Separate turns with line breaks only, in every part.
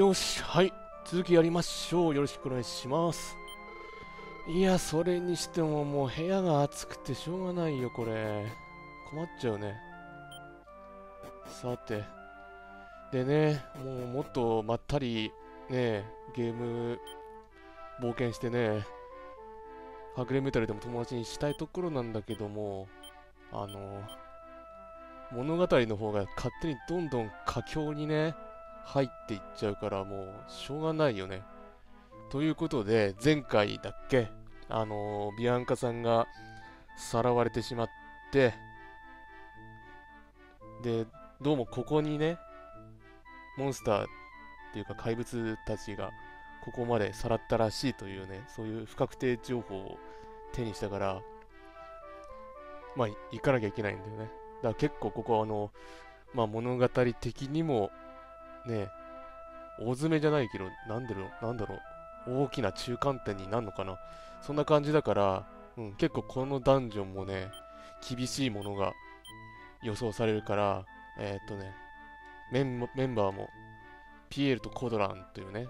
よし、はい。続きやりましょう。よろしくお願いします。いや、それにしてももう部屋が暑くてしょうがないよ、これ。困っちゃうね。さて。でね、もうもっとまったり、ね、ゲーム、冒険してね、はぐれメタルでも友達にしたいところなんだけども、あの、物語の方が勝手にどんどん佳境にね、入っていっちゃうからもうしょうがないよね。ということで、前回だっけあのビアンカさんがさらわれてしまって、で、どうもここにね、モンスターっていうか怪物たちがここまでさらったらしいというね、そういう不確定情報を手にしたから、まあ、行かなきゃいけないんだよね。だから結構ここはあの、まあ物語的にも、ね、大詰めじゃないけど、なんだろう、なんだろう、大きな中間点になるのかな。そんな感じだから、うん、結構このダンジョンもね、厳しいものが予想されるから、えーっとね、メンメンバーも、ピエールとコドランというね、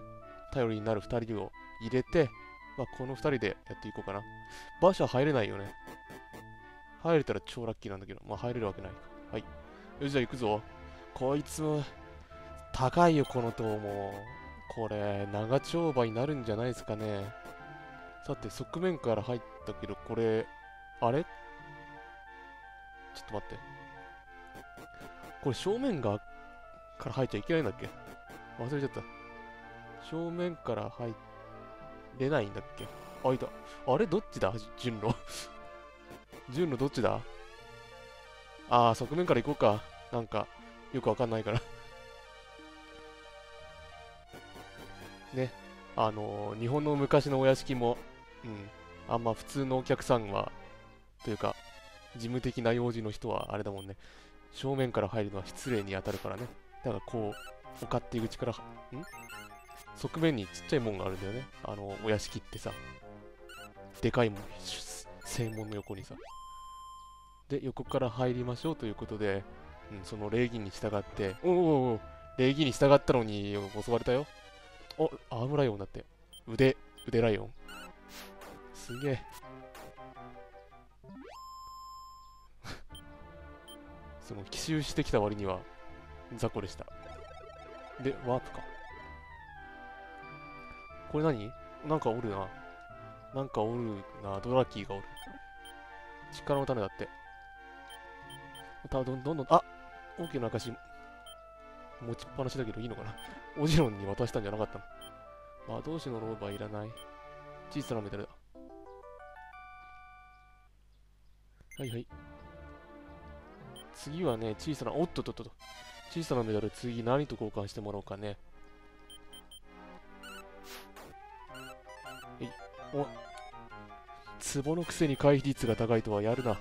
頼りになる2人を入れて、まあ、この2人でやっていこうかな。馬車入れないよね。入れたら超ラッキーなんだけど、まあ入れるわけないか。はい。よしじゃあ行くぞ。こいつも、高いよ、この塔も。これ、長丁場になるんじゃないですかね。さて、側面から入ったけど、これ、あれ？ちょっと待って。これ正面が、から入っちゃいけないんだっけ？忘れちゃった。正面から入れないんだっけ？あ、いた。あれどっちだ順路。順路 どっちだ？あー、側面から行こうか。なんか、よくわかんないから。ね。あのー日本の昔のお屋敷も、うん。あんま普通のお客さんは、というか、事務的な用事の人はあれだもんね。正面から入るのは失礼に当たるからね。だからこう、お勝手口からは、ん？側面にちっちゃい門があるんだよね。あの、お屋敷ってさ。でかい門、し正門の横にさ。で、横から入りましょうということで、うん、その礼儀に従って、おうおうおう礼儀に従ったのに襲われたよ。お、アームライオンだって。腕、腕ライオン。すげえ。その奇襲してきた割には雑魚でした。で、ワープか。これ何？なんかおるな。なんかおるな。ドラキーがおる。力の種だって。たどんどんどん、あ大きな証持ちっぱなしだけどいいのかな？オジロンに渡したんじゃなかったの？魔導士のローバーいらない。小さなメダルだ。はいはい。次はね、小さな、おっとっとっと。小さなメダル、次何と交換してもらおうかね。はい。お壺のくせに回避率が高いとはやるな。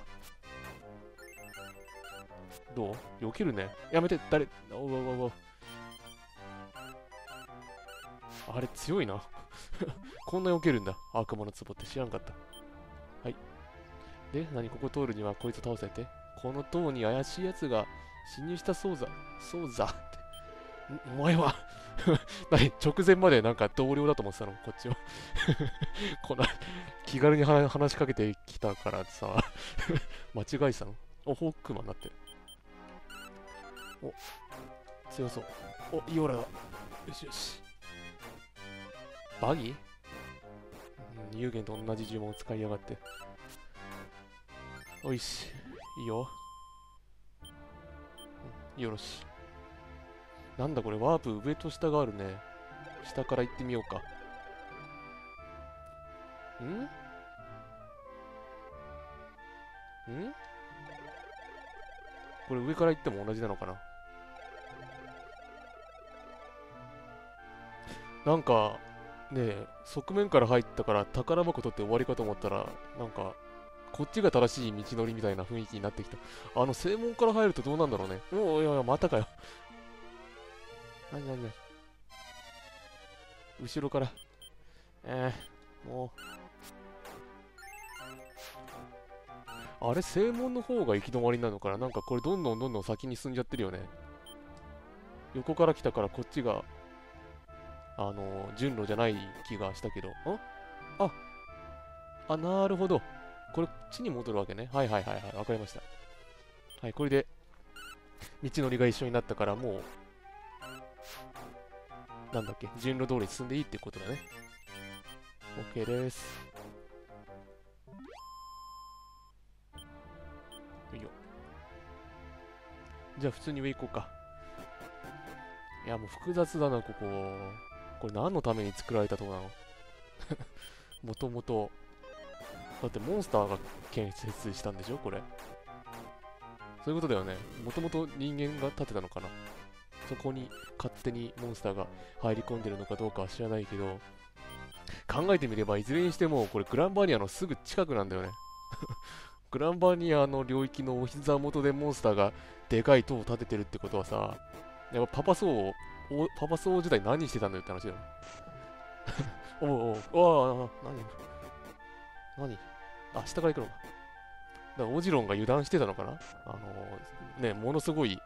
どう？避けるね。やめて、誰？おうおうおあれ強いな。こんな避けるんだ。悪魔の壺って知らんかった。はい。で、何？ここ通るにはこいつ倒せて。この塔に怪しい奴が侵入したそうざ。そうざって。お前は 何？直前までなんか同僚だと思ってたの？こっちは。こんな気軽に話しかけてきたからさ。間違えてたの？お、ホークマンになって。お、強そう。お、いいオラだ。よしよし。バギー？うん、有限と同じ呪文を使いやがって。おいし。いいよ。うんよろし。なんだこれ、ワープ上と下があるね。下から行ってみようか。ん？ん？これ上から行っても同じなのかな？なんか、ねえ、側面から入ったから宝箱取って終わりかと思ったら、なんか、こっちが正しい道のりみたいな雰囲気になってきた。あの、正門から入るとどうなんだろうね。おお、いやいや、またかよ。なになになに後ろから。えー、もう。あれ、正門の方が行き止まりなのかな？なんかこれどんどんどんどん先に進んじゃってるよね。横から来たからこっちがあの順路じゃない気がしたけど。ん？ああなるほど。これ地に戻るわけね。はいはいはいはい。わかりました。はいこれで道のりが一緒になったからもうなんだっけ？順路通り進んでいいってことだね。OK です。いいよ。じゃあ普通に上行こうか。いやもう複雑だなここ。これ何のために作られたとこなの？もともとだってモンスターが建設したんでしょ？これ。そういうことだよね。もともと人間が建てたのかな？そこに勝手にモンスターが入り込んでるのかどうかは知らないけど。考えてみればいずれにしてもこれグランバニアのすぐ近くなんだよね。グランバニアの領域のお膝元でモンスターがでかい塔を建ててるってことはさやっぱパパソーパパソー時代何してたんだよって話だよ。おうおう。おう何？何？あ下から行くのか。だからオジロンが油断してたのかな？あのー、ねものすごい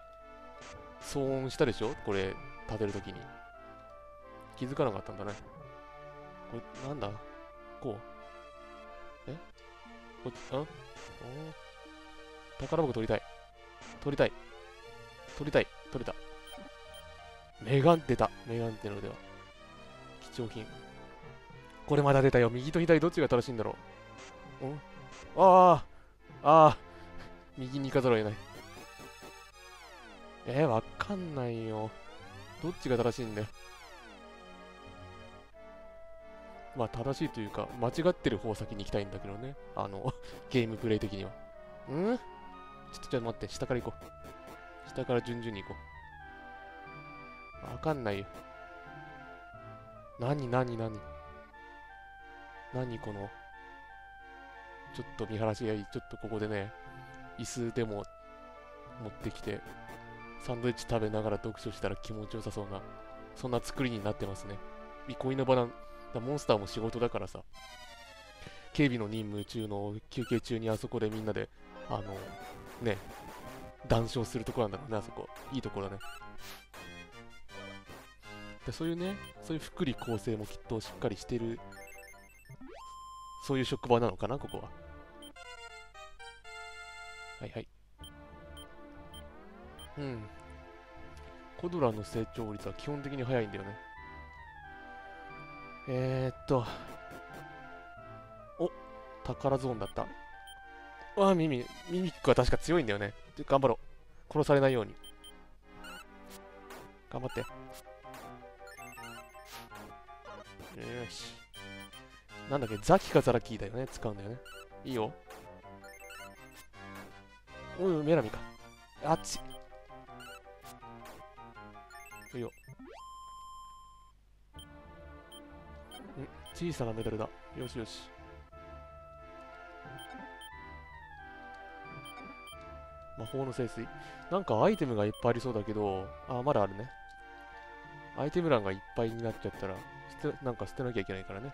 騒音したでしょ？これ建てるときに。気づかなかったんだね。これなんだ？こう。え？こっちん宝箱取りたい。取りたい。取りたい。取れた。メガン出た。メガンテの腕は。貴重品。これまだ出たよ。右と左どっちが正しいんだろう。ん？ああああ右に行かざるを得ない。えー、わかんないよ。どっちが正しいんだよ。まあ正しいというか、間違ってる方先に行きたいんだけどね。あの、ゲームプレイ的には。ん？ちょっとちょっと待って、下から行こう。下から順々に行こう。わかんないよ。何何何？何この、ちょっと見晴らしがいい。ちょっとここでね、椅子でも持ってきて、サンドイッチ食べながら読書したら気持ちよさそうな、そんな作りになってますね。憩いの場なだモンスターも仕事だからさ、警備の任務中の休憩中にあそこでみんなで、あの、ね、談笑するところなんだろうね、あそこ。いいところだね。でそういうね、そういう福利厚生もきっとしっかりしてる、そういう職場なのかな、ここは。はいはい。うん。コドラの成長率は基本的に早いんだよね。えー、っと、お、宝ゾーンだった。ああ、ミミ、ミミックは確か強いんだよね。頑張ろう。殺されないように。頑張って。よし。なんだっけ、ザキかザラキーだよね。使うんだよね。いいよ。おい、メラミか。あっち。いいよ。小さなメダルだ。よしよし。魔法の聖水。なんかアイテムがいっぱいありそうだけど、あ、まだあるね。アイテム欄がいっぱいになっちゃったら、捨て、なんか捨てなきゃいけないからね。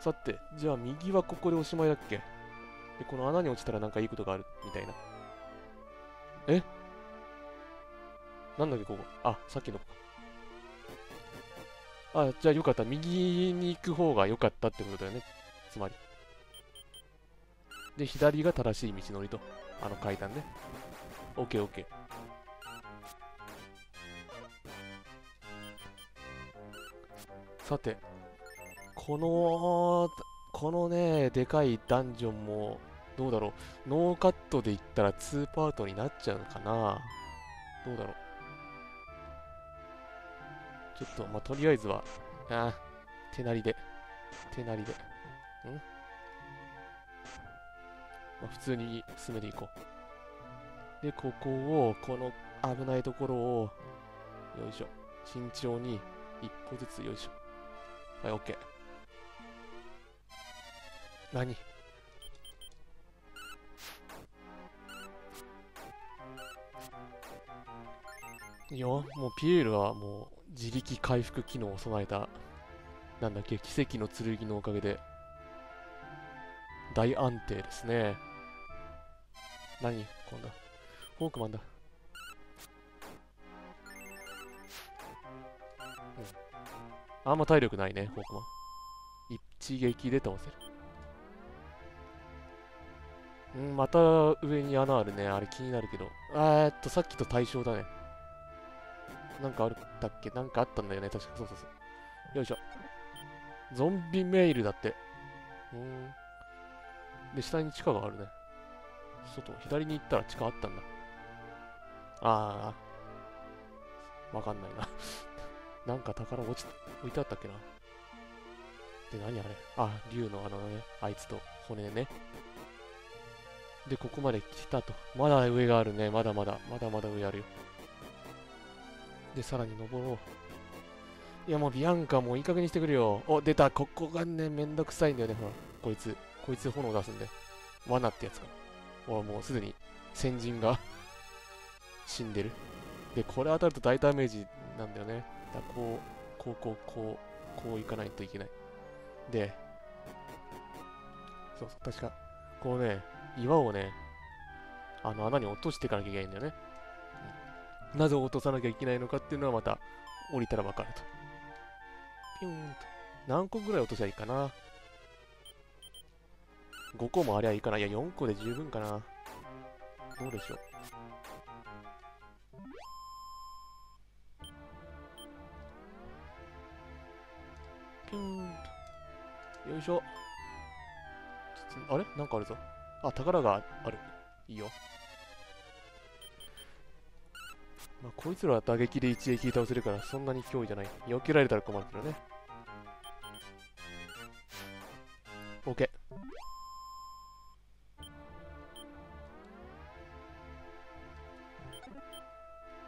さて、じゃあ右はここでおしまいだっけ？で、この穴に落ちたらなんかいいことがある、みたいな。え？なんだっけ、ここ？あ、さっきの。あ、じゃあよかった。右に行く方が良かったってことだよね。つまり。で、左が正しい道のりと。あの階段ね。オッケさて、この、このね、でかいダンジョンも、どうだろう。ノーカットでいったら2パートになっちゃうのかなどうだろう。ちょっと、まあ、とりあえずは、ああ、手なりで、手なりで。ん？まあ、普通に進めていこう。で、ここを、この危ないところを、よいしょ。慎重に、一歩ずつ、よいしょ。はい、オッケー。何？いいよ、もうピエールはもう自力回復機能を備えた、なんだっけ、奇跡の剣のおかげで、大安定ですね。何？今度。フォークマンだ。あんま体力ないね、ホークマン。一撃で倒せる。ん、また上に穴あるね。あれ気になるけど。えっと、さっきと対象だね。なんかあったっけ？なんかあったんだよね。確か。そうそうそう。よいしょ。ゾンビメイルだって。うん。で、下に地下があるね。外、左に行ったら地下あったんだ。ああ。わかんないな。なんか宝落ち、置いてあったっけな？で、何あれ？あ、竜のあのね、あいつと骨ね。で、ここまで来たと。まだ上があるね。まだまだ。まだまだ上あるよ。で、さらに登ろう。いや、もうビアンカもういい加減にしてくれよ。お、出た。ここがね、めんどくさいんだよね。ほら、こいつ。こいつ炎出すんで。罠ってやつか。ほら、もうすでに先人が死んでる。で、これ当たると大ダメージなんだよね。だこう、こう、こう、こう、こういかないといけない。で、そうそう、確か、こうね、岩をね、あの穴に落としていかなきゃいけないんだよね。なぜ落とさなきゃいけないのかっていうのはまた降りたらわかると。ピューンと。何個ぐらい落としゃいいかな。5個もありゃいいかな。いや、4個で十分かな。どうでしょう。よいしょ。あれ？なんかあるぞ。あ、宝がある。いいよ。まあ、こいつらは打撃で一撃倒せるからそんなに脅威じゃない。避けられたら困るけどね。OK。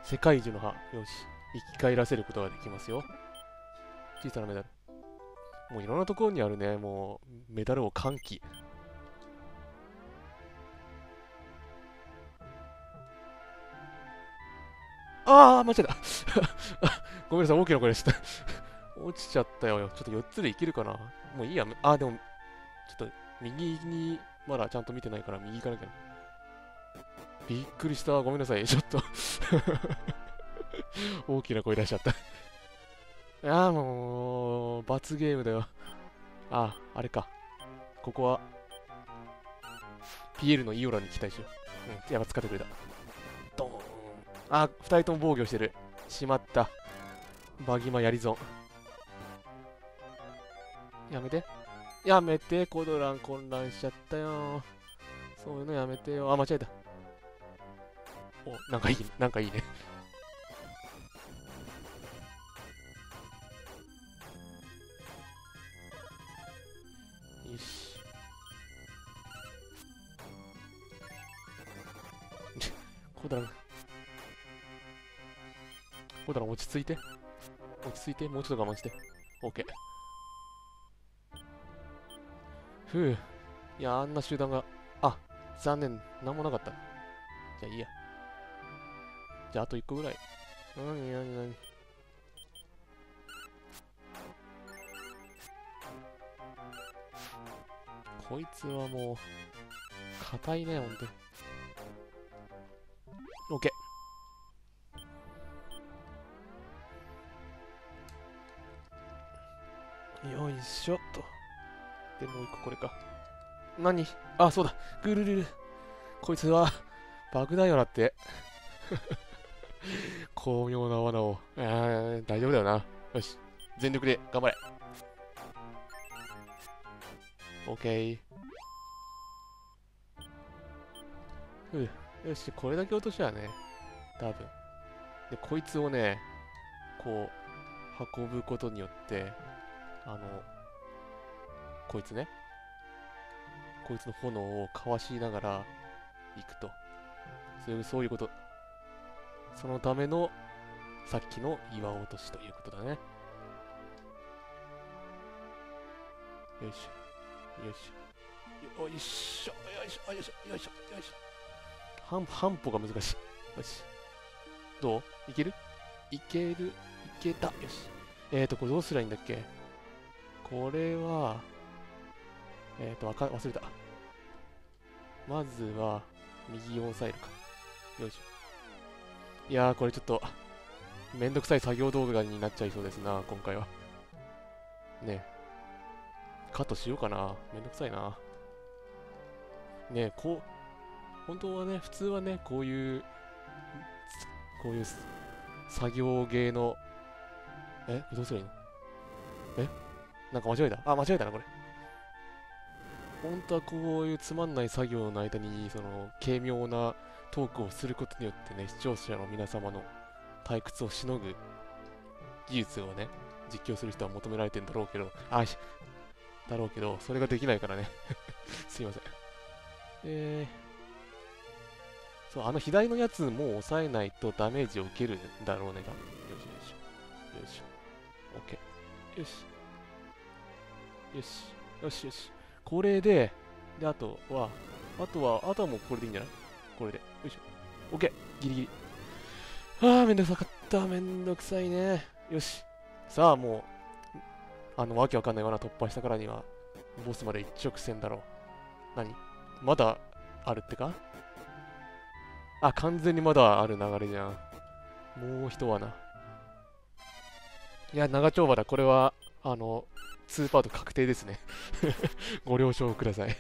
世界樹の葉。よし。生き返らせることができますよ。小さなメダル。もういろんなところにあるね。もうメダルを歓喜。ああ、間違えた。ごめんなさい、大きな声でした。落ちちゃったよ。ちょっと4つでいけるかな。もういいや。あ、でも、ちょっと右にまだちゃんと見てないから右行かなきゃ。びっくりした。ごめんなさい。ちょっと 大きな声出しちゃった。ああ、もう、罰ゲームだよ。あ あ、あれか。ここは、ピエールのイオラに期待しよう。うん、やっぱ使ってくれた。ドーン。あ、二人とも防御してる。しまった。バギマやり損。やめて。やめて、コドラン混乱しちゃったよ。そういうのやめてよ。あ、間違えた。お、なんかいい、なんかいいね。ち着いて。落ち着いて。もうちょっと我慢して。OK。ふう。いや、あんな集団が。あ、残念。なんもなかった。じゃあいいや。じゃああと1個ぐらい。なになになに。こいつはもう、硬いね、ほんとに。よいしょっと。で、もう一個これか。何？あ、そうだ。ぐるるる。こいつは、爆弾よなって。巧妙な罠を。あー大丈夫だよな。よし。全力で頑張れ。オッケー。ふう。よし、これだけ落としゃね。多分。で、こいつをね、こう、運ぶことによって、あの、こいつね。こいつの炎をかわしながら行くと。そういう、そういうこと。そのための、さっきの岩落としということだね。よいしょ。よいしょ。よいしょ。よいしょ。よいしょ。よいしょ。よいしょ。半半歩が難しい。よし。どう？いける？いける？いけた。よし。えーと、これどうすりゃいいんだっけ？これは、えーと、わか、忘れた。まずは、右を押さえるか。よいしょ。いやー、これちょっと、めんどくさい作業動画になっちゃいそうですな、今回は。ねカットしようかな。めんどくさいな。ねこう、本当はね、普通はね、こういう、こういう作業芸の、えどうすればいいの？え？なんか間違えた？あ、間違えたな、これ。本当はこういうつまんない作業の間に、その、軽妙なトークをすることによってね、視聴者の皆様の退屈をしのぐ技術をね、実況する人は求められてんだろうけど、あ、だろうけど、それができないからね すいません。えー、そう、あの左のやつも押さえないとダメージを受けるんだろうね、多分。よしよし。よし。オッケー。よし。よし。よしよし。これで、で、あとは、あとは、あとはもうこれでいいんじゃない？これで。よいしょ。オッケー。ギリギリ。ああ、めんどくさかった。めんどくさいね。よし。さあ、もう、あの、わけわかんない罠突破したからには、ボスまで一直線だろう。何？まだあるってか？あ、完全にまだある流れじゃん。もう一罠。いや、長丁場だ。これは、あの、2パート確定ですね ご了承ください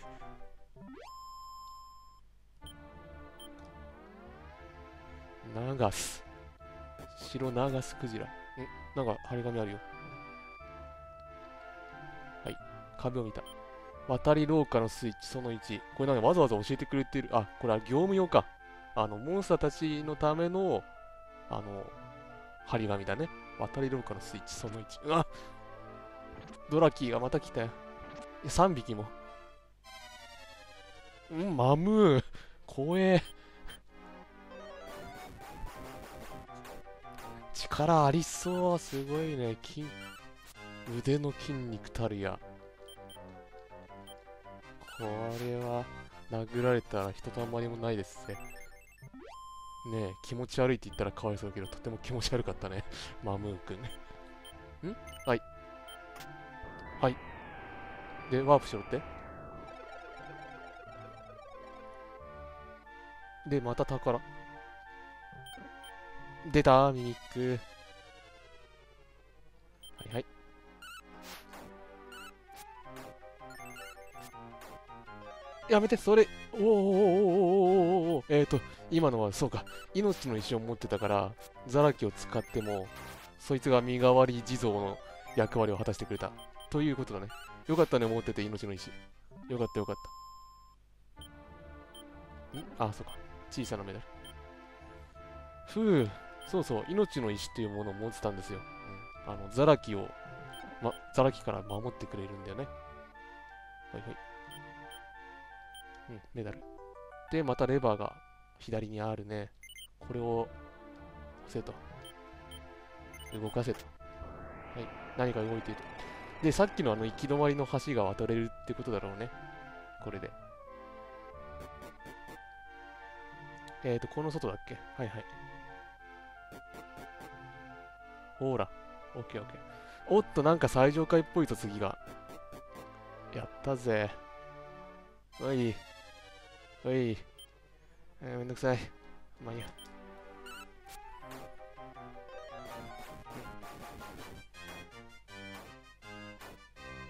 流す。白流すクジラ。ん？なんか、張り紙あるよ。はい。壁を見た。渡り廊下のスイッチその1。これなんかわざわざ教えてくれてる。あ、これは業務用か。あの、モンスターたちのための、あの、張り紙だね。渡り廊下のスイッチその1。うわドラキーがまた来たよ。3匹も。んマムー。怖え。力ありそう。すごいね。筋、腕の筋肉たるや。これは、殴られたらひとたまりもないですね。ねえ、気持ち悪いって言ったらかわいそうだけど、とても気持ち悪かったね。マムーくん。ん？はい。はい。で、ワープしろって？で、また宝。出たミミック。はいはい。やめて、それ、おーおーおーおーおーえっ、ー、と、今のは、そうか、命の石を持ってたから、ザラキを使っても、そいつが身代わり地蔵の役割を果たしてくれた。ということだね。よかったね、持ってて、命の石。よかったよかった。ん？あ、そうか。小さなメダル。ふう、そうそう、命の石っていうものを持ってたんですよ。うん、あの、ザラキを、ま、ザラキから守ってくれるんだよね。はいはい。うん、メダル。で、またレバーが左にあるね。これを、押せと。動かせと。はい。何か動いている。で、さっきのあの行き止まりの橋が渡れるってことだろうね。これで。えっ、ー、と、この外だっけ？はいはい。ほら。オッケーオッケー。おっと、なんか最上階っぽいと次が。やったぜ。おい。おい。えー、めんどくさい。まあいいや。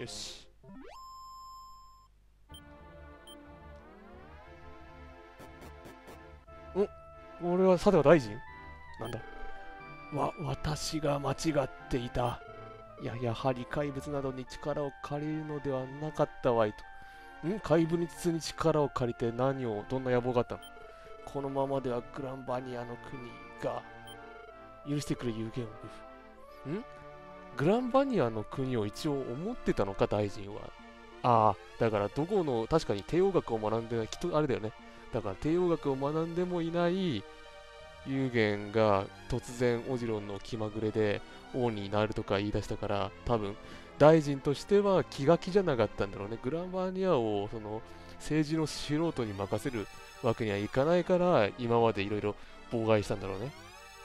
よし。お俺はさては大臣？なんだ？わ、私が間違っていた。いや、やはり怪物などに力を借りるのではなかったわいと。ん？怪物に力を借りて何を、どんな野望があったの？このままではグランバニアの国が許してくれ有限をん？グランバニアの国を一応思ってたのか大臣はああだからどこの確かに帝王学を学んでないきっとあれだよねだから帝王学を学んでもいない幽玄が突然オジロンの気まぐれで王になるとか言い出したから多分大臣としては気が気じゃなかったんだろうね。グランバーニアをその政治の素人に任せるわけにはいかないから今までいろいろ妨害したんだろうね。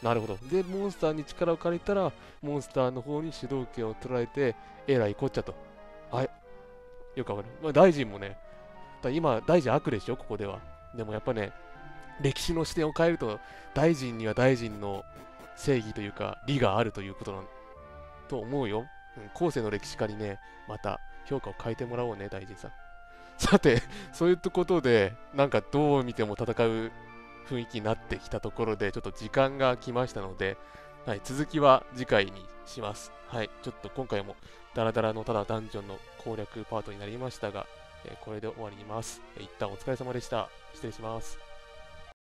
なるほど。で、モンスターに力を借りたら、モンスターの方に主導権を取られて、えらいこっちゃと。はい。よくわかる。まあ、大臣もね、だ今、大臣悪でしょ、ここでは。でもやっぱね、歴史の視点を変えると、大臣には大臣の正義というか、利があるということなんと思うよ。うん、後世の歴史家にね、また評価を変えてもらおうね、大臣さん。さて、そういうことで、なんかどう見ても戦う雰囲気になってきたところで、ちょっと時間が来ましたので、はい、続きは次回にします。はい、ちょっと今回もダラダラのただダンジョンの攻略パートになりましたが、えー、これで終わります。一旦お疲れ様でした。失礼します。